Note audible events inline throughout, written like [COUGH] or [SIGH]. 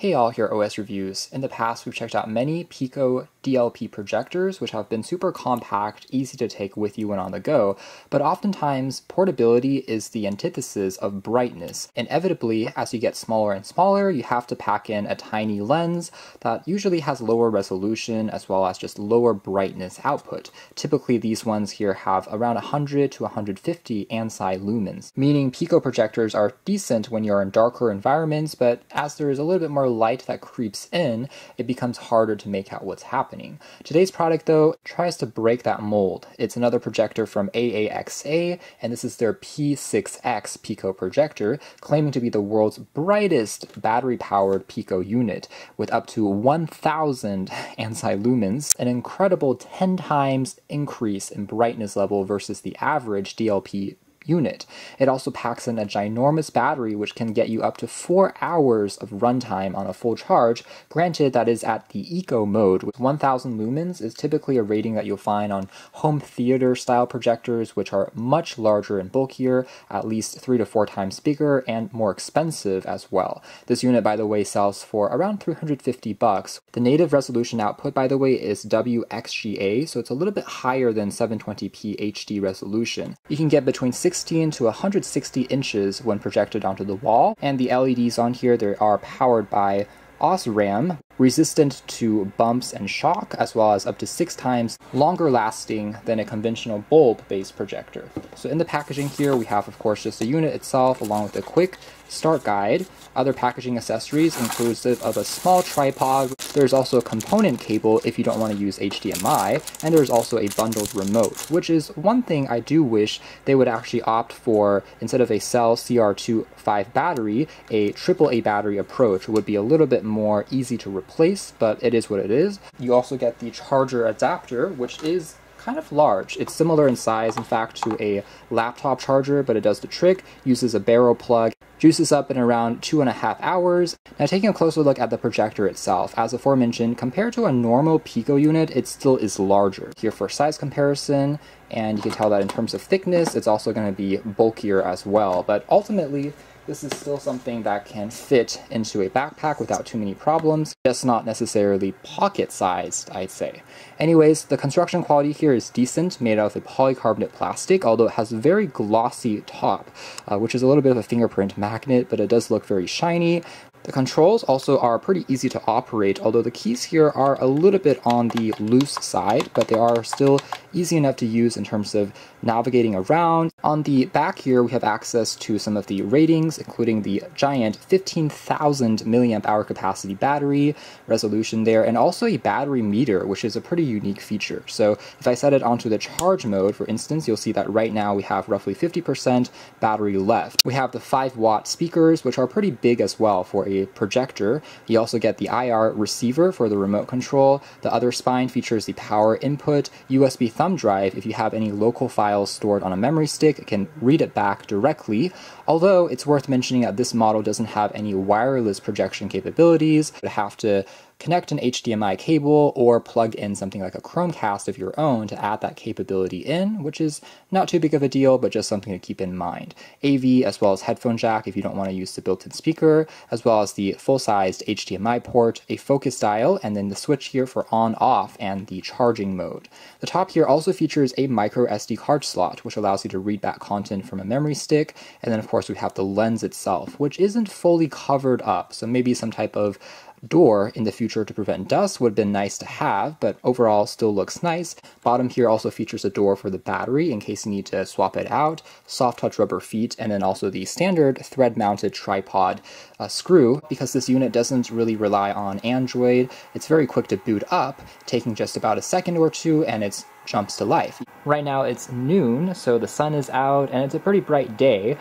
Hey all, here at OS Reviews. In the past, we've checked out many Pico DLP projectors, which have been super compact, easy to take with you when on the go, but oftentimes portability is the antithesis of brightness. Inevitably, as you get smaller and smaller, you have to pack in a tiny lens that usually has lower resolution as well as just lower brightness output. Typically, these ones here have around 100 to 150 ANSI lumens, meaning Pico projectors are decent when you're in darker environments, but as there is a little bit more light that creeps in, it becomes harder to make out what's happening. Today's product, though, tries to break that mold. It's another projector from AAXA, and this is their P6X Pico projector, claiming to be the world's brightest battery-powered Pico unit, with up to 1,000 [LAUGHS] ANSI lumens, an incredible 10 times increase in brightness level versus the average DLP unit. It also packs in a ginormous battery which can get you up to 4 hours of runtime on a full charge, granted that is at the eco mode. With 1000 lumens is typically a rating that you'll find on home theater style projectors which are much larger and bulkier, at least 3 to 4 times bigger and more expensive as well. This unit by the way sells for around 350 bucks. The native resolution output by the way is WXGA, so it's a little bit higher than 720p HD resolution. You can get between 6 16 to 160 inches when projected onto the wall, and the LEDs on here they are powered by OSRAM, resistant to bumps and shock, as well as up to six times longer lasting than a conventional bulb-based projector. So in the packaging here, we have, of course, just the unit itself, along with a quick start guide. Other packaging accessories inclusive of a small tripod. There's also a component cable if you don't want to use HDMI, and there's also a bundled remote, which is one thing I do wish they would actually opt for, instead of a cell CR25 battery, a AAA battery approach would be a little bit more easy to replace but it is what it is. You also get the charger adapter, which is kind of large. It's similar in size, in fact, to a laptop charger, but it does the trick, uses a barrel plug, juices up in around two and a half hours. Now taking a closer look at the projector itself, as aforementioned, compared to a normal Pico unit, it still is larger. Here for size comparison, and you can tell that in terms of thickness, it's also going to be bulkier as well. But ultimately, this is still something that can fit into a backpack without too many problems, just not necessarily pocket-sized, I'd say. Anyways, the construction quality here is decent, made out of a polycarbonate plastic, although it has a very glossy top, uh, which is a little bit of a fingerprint magnet, but it does look very shiny. The controls also are pretty easy to operate, although the keys here are a little bit on the loose side, but they are still easy enough to use in terms of navigating around. On the back here, we have access to some of the ratings, including the giant 15,000 milliamp hour capacity battery resolution there, and also a battery meter, which is a pretty unique feature. So if I set it onto the charge mode, for instance, you'll see that right now we have roughly 50% battery left. We have the 5 watt speakers, which are pretty big as well for a projector. You also get the IR receiver for the remote control. The other spine features the power input, USB thumb drive if you have any local files stored on a memory stick, it can read it back directly. Although it's worth mentioning that this model doesn't have any wireless projection capabilities. You have to connect an HDMI cable or plug in something like a Chromecast of your own to add that capability in, which is not too big of a deal, but just something to keep in mind. AV as well as headphone jack if you don't want to use the built-in speaker, as well as the full-sized HDMI port, a focus dial, and then the switch here for on-off and the charging mode. The top here also features a micro SD card slot, which allows you to read back content from a memory stick, and then of course we have the lens itself, which isn't fully covered up, so maybe some type of door in the future to prevent dust would have been nice to have, but overall still looks nice. Bottom here also features a door for the battery in case you need to swap it out, soft touch rubber feet, and then also the standard thread mounted tripod uh, screw. Because this unit doesn't really rely on Android, it's very quick to boot up, taking just about a second or two, and it's jumps to life. Right now it's noon, so the sun is out and it's a pretty bright day,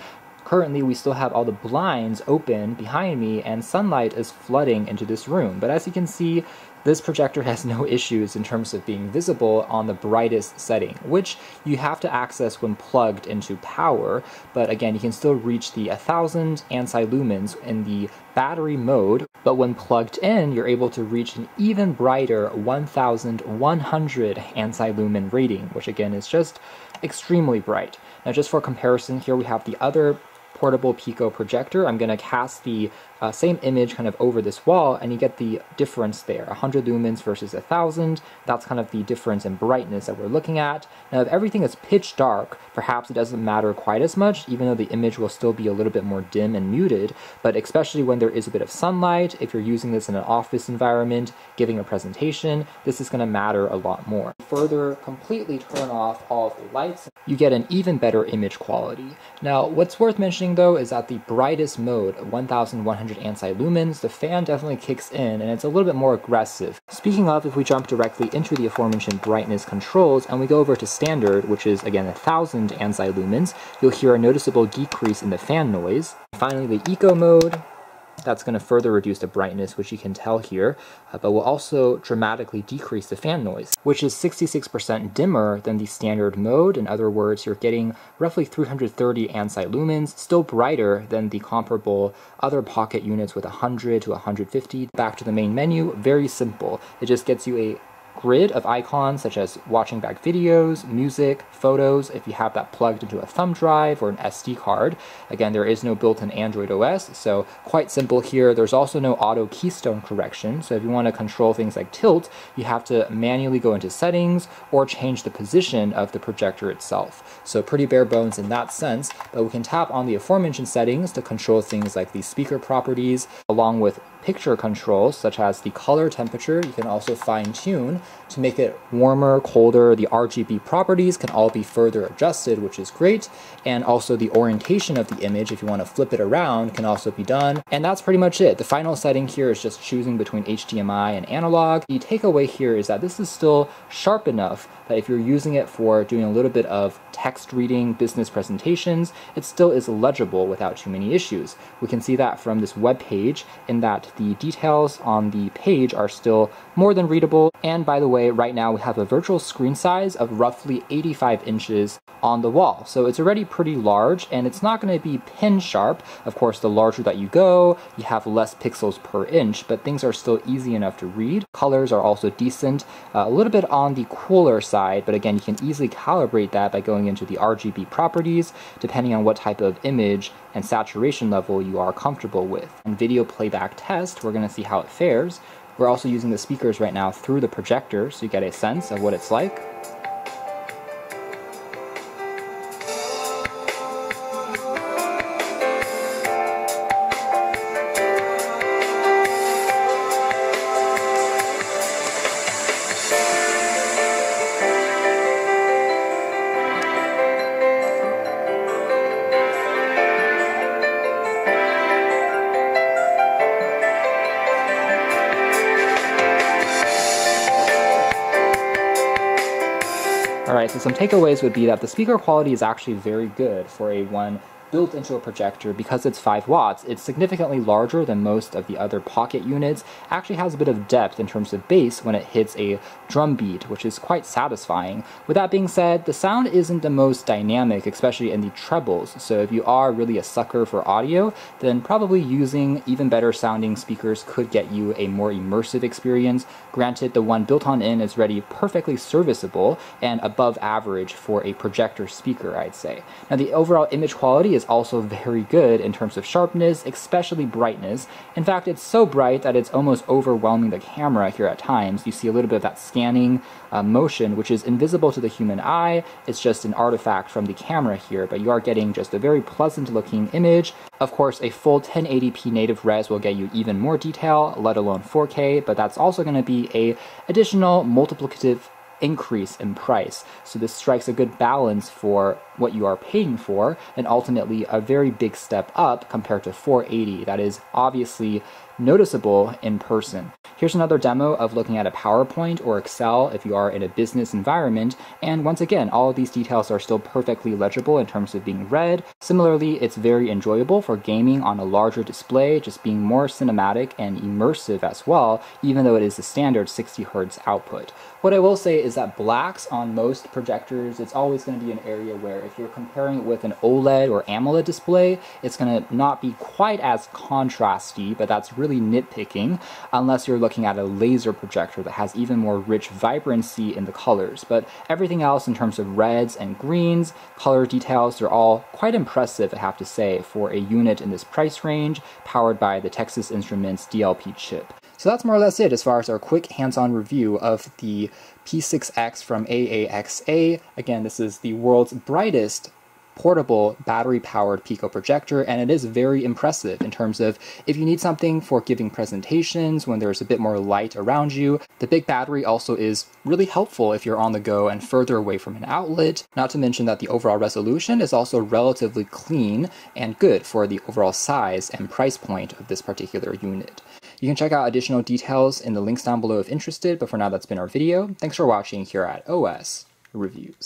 Currently, we still have all the blinds open behind me and sunlight is flooding into this room. But as you can see, this projector [LAUGHS] has no issues in terms of being visible on the brightest setting, which you have to access when plugged into power, but again, you can still reach the 1000 ANSI lumens in the battery mode, but when plugged in, you're able to reach an even brighter 1100 ANSI lumen rating, which again is just extremely bright. Now just for comparison, here we have the other portable Pico projector, I'm going to cast the uh, same image kind of over this wall and you get the difference there. 100 lumens versus 1000 that's kind of the difference in brightness that we're looking at. Now if everything is pitch dark perhaps it doesn't matter quite as much even though the image will still be a little bit more dim and muted. But especially when there is a bit of sunlight if you're using this in an office environment giving a presentation this is going to matter a lot more. Further completely turn off all of the lights you get an even better image quality. Now what's worth mentioning though is that the brightest mode 1100 ANSI lumens, the fan definitely kicks in and it's a little bit more aggressive. Speaking of, if we jump directly into the aforementioned brightness controls and we go over to standard, which is again 1000 ANSI lumens, you'll hear a noticeable decrease in the fan noise. Finally, the eco mode, that's going to further reduce the brightness, which you can tell here, uh, but will also dramatically decrease the fan noise, which is 66% dimmer than the standard mode. In other words, you're getting roughly 330 ANSI lumens, still brighter than the comparable other pocket units with 100 to 150. Back to the main menu, very simple. It just gets you a grid of icons such as watching back videos, music, photos, if you have that plugged into a thumb drive or an SD card. Again, there is no built-in Android OS, so quite simple here. There's also no auto keystone correction, so if you want to control things like tilt, you have to manually go into settings or change the position of the projector itself. So pretty bare bones in that sense, but we can tap on the aforementioned settings to control things like the speaker properties, along with picture controls such as the color temperature you can also fine tune to make it warmer, colder. The RGB properties can all be further adjusted, which is great. And also the orientation of the image, if you want to flip it around, can also be done. And that's pretty much it. The final setting here is just choosing between HDMI and analog. The takeaway here is that this is still sharp enough that if you're using it for doing a little bit of text reading, business presentations, it still is legible without too many issues. We can see that from this web page in that the details on the page are still more than readable. And by the way, right now we have a virtual screen size of roughly 85 inches on the wall. So it's already pretty large and it's not going to be pin sharp. Of course, the larger that you go, you have less pixels per inch, but things are still easy enough to read. Colors are also decent, uh, a little bit on the cooler side, but again, you can easily calibrate that by going into the RGB properties, depending on what type of image and saturation level you are comfortable with. And video playback test, we're going to see how it fares. We're also using the speakers right now through the projector so you get a sense of what it's like. Alright, so some takeaways would be that the speaker quality is actually very good for a one built into a projector because it's 5 watts. It's significantly larger than most of the other pocket units, actually has a bit of depth in terms of bass when it hits a drum beat, which is quite satisfying. With that being said, the sound isn't the most dynamic, especially in the trebles, so if you are really a sucker for audio, then probably using even better sounding speakers could get you a more immersive experience. Granted, the one built on in is ready perfectly serviceable and above average for a projector speaker, I'd say. Now the overall image quality is also very good in terms of sharpness, especially brightness. In fact, it's so bright that it's almost overwhelming the camera here at times. You see a little bit of that scanning uh, motion, which is invisible to the human eye. It's just an artifact from the camera here, but you are getting just a very pleasant looking image. Of course, a full 1080p native res will get you even more detail, let alone 4K, but that's also going to be a additional multiplicative increase in price. So this strikes a good balance for what you are paying for and ultimately a very big step up compared to 480 that is obviously noticeable in person. Here's another demo of looking at a PowerPoint or Excel if you are in a business environment, and once again, all of these details are still perfectly legible in terms of being read. Similarly, it's very enjoyable for gaming on a larger display, just being more cinematic and immersive as well, even though it is a standard 60 Hz output. What I will say is that blacks on most projectors, it's always going to be an area where If you're comparing it with an OLED or AMOLED display, it's going to not be quite as contrasty, but that's really nitpicking unless you're looking at a laser projector that has even more rich vibrancy in the colors. But everything else in terms of reds and greens, color details, they're all quite impressive, I have to say, for a unit in this price range powered by the Texas Instruments DLP chip. So that's more or less it as far as our quick hands-on review of the P6X from AAXA. Again, this is the world's brightest portable battery powered Pico projector, and it is very impressive in terms of if you need something for giving presentations when there's a bit more light around you. The big battery also is really helpful if you're on the go and further away from an outlet, not to mention that the overall resolution is also relatively clean and good for the overall size and price point of this particular unit. You can check out additional details in the links down below if interested, but for now that's been our video. Thanks for watching here at OS Reviews.